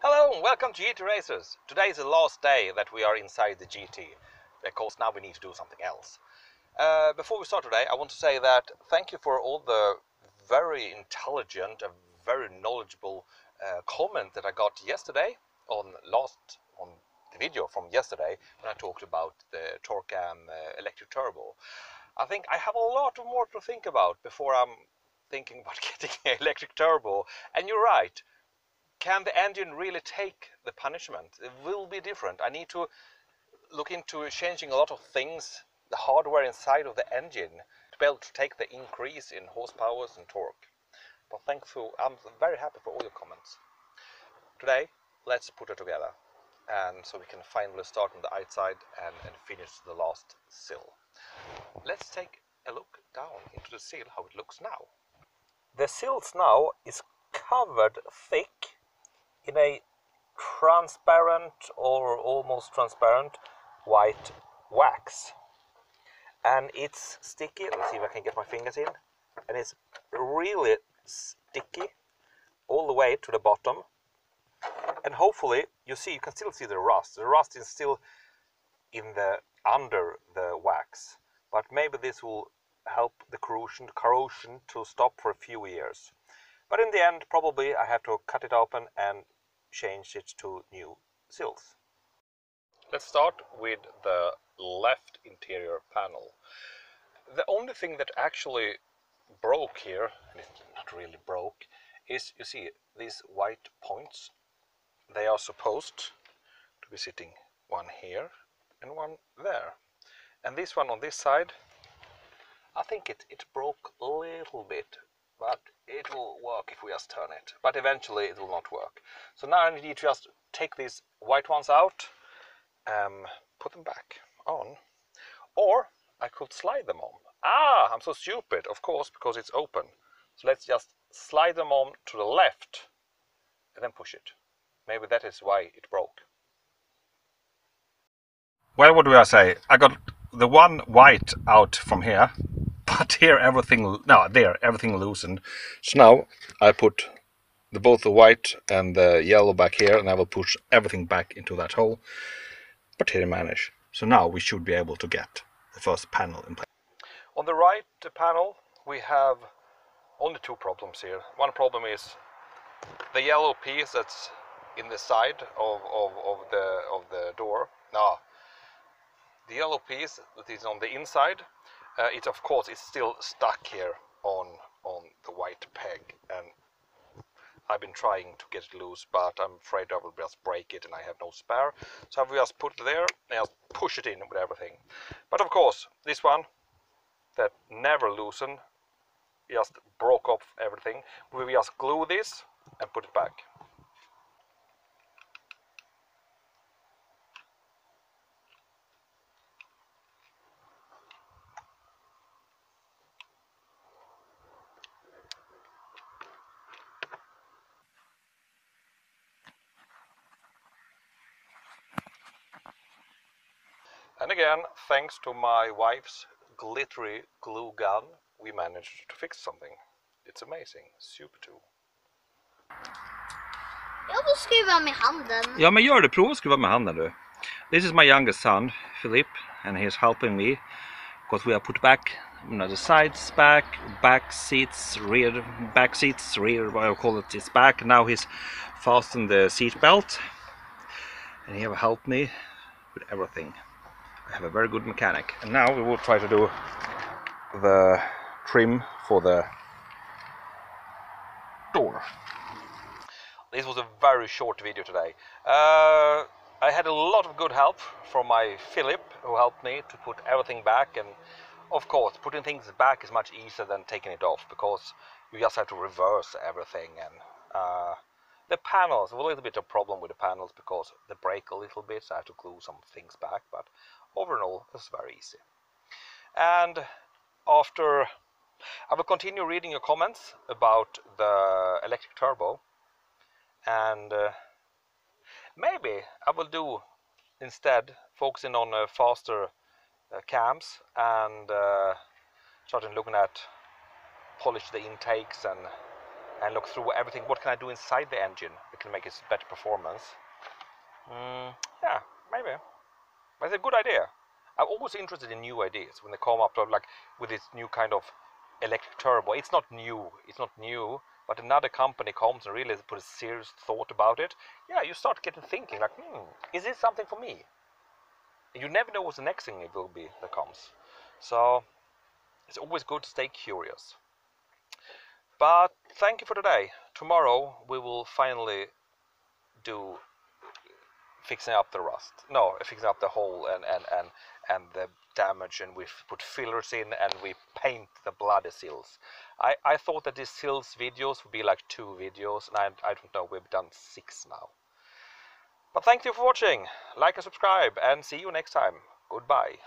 Hello and welcome to GT Racers. Today is the last day that we are inside the GT because now we need to do something else. Uh, before we start today, I want to say that thank you for all the very intelligent and very knowledgeable uh, comment that I got yesterday on last on the video from yesterday when I talked about the TorqAmp uh, electric turbo. I think I have a lot more to think about before I'm thinking about getting an electric turbo. And you're right. Can the engine really take the punishment? It will be different. I need to look into changing a lot of things, the hardware inside of the engine, to be able to take the increase in horsepower and torque. But thankful, I'm very happy for all your comments. Today, let's put it together. And so we can finally start on the outside and, and finish the last sill. Let's take a look down into the sill, how it looks now. The sills now is covered thick in a transparent or almost transparent white wax. And it's sticky. Let's see if I can get my fingers in. And it's really sticky all the way to the bottom. And hopefully you see you can still see the rust. The rust is still in the under the wax. But maybe this will help the corrosion, corrosion to stop for a few years. But in the end, probably I have to cut it open and change it to new sills. Let's start with the left interior panel. The only thing that actually broke here, and it's not really broke, is you see these white points. They are supposed to be sitting one here and one there. And this one on this side, I think it, it broke a little bit, but it will work if we just turn it. But eventually it will not work. So now I need to just take these white ones out, um, put them back on, or I could slide them on. Ah, I'm so stupid, of course, because it's open. So let's just slide them on to the left and then push it. Maybe that is why it broke. Well, what do I say? I got the one white out from here, but here everything, no, there, everything loosened. So now I put the, both the white and the yellow back here and I will push everything back into that hole. But here I manage. So now we should be able to get the first panel in place. On the right panel we have only two problems here. One problem is the yellow piece that's in the side of, of, of the of the door. Now the yellow piece that is on the inside, uh, it of course is still stuck here on on the white peg and I've been trying to get it loose but I'm afraid I will just break it and I have no spare. So I've just put it there and just push it in with everything. But of course this one that never loosened just broke off everything. We just glue this and put it back And again, thanks to my wife's glittery glue gun, we managed to fix something. It's amazing. Super tool. Jag vill skruva med handen. Ja, men gör det. Prova att skruva med handen du. This is my youngest son, Philip, and he's helping me because we have put back you know, the sides back, back seats, rear, back seats, rear, what I call it it, is back. Now he's fastened the seat belt, and he have helped me with everything. Have a very good mechanic. And now we will try to do the trim for the door. This was a very short video today. Uh, I had a lot of good help from my Philip who helped me to put everything back and of course putting things back is much easier than taking it off because you just have to reverse everything and uh, the panels, a little bit of problem with the panels because they break a little bit so I have to glue some things back but overall it's very easy. And after I will continue reading your comments about the electric turbo and uh, maybe I will do instead focusing on uh, faster uh, cams and uh, starting looking at polish the intakes and and look through everything. What can I do inside the engine that can make it better performance? Mm, yeah, maybe. But it's a good idea. I'm always interested in new ideas when they come up, like with this new kind of electric turbo. It's not new. It's not new. But another company comes and really put a serious thought about it. Yeah, you start getting thinking like, hmm, is this something for me? You never know what the next thing it will be that comes. So it's always good to stay curious. But thank you for today. Tomorrow we will finally do fixing up the rust. No, fixing up the hole and and and and the damage, and we put fillers in and we paint the bloody seals. I I thought that these seals videos would be like two videos, and I I don't know. We've done six now. But thank you for watching. Like and subscribe, and see you next time. Goodbye.